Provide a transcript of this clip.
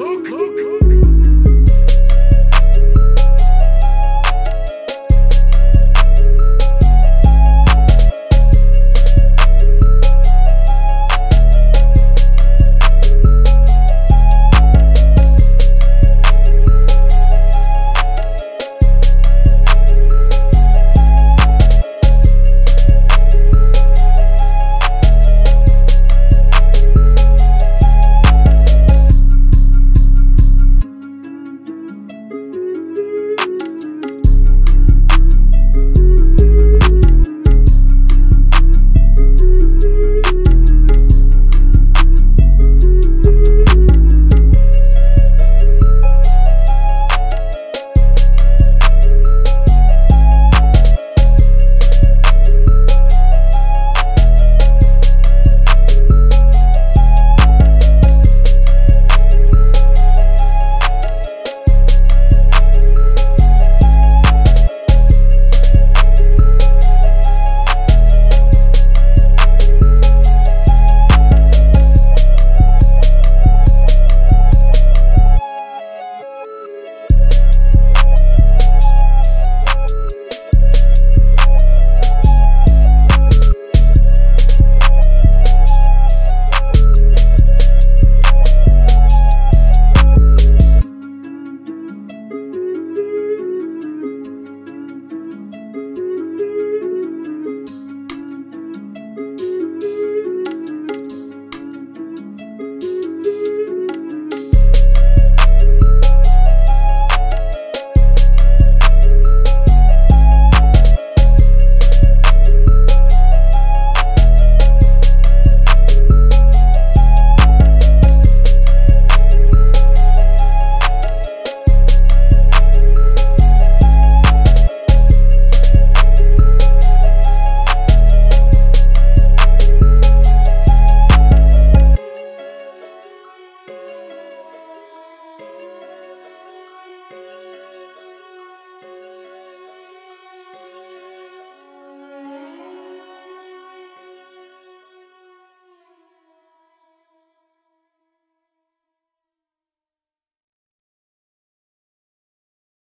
look, look.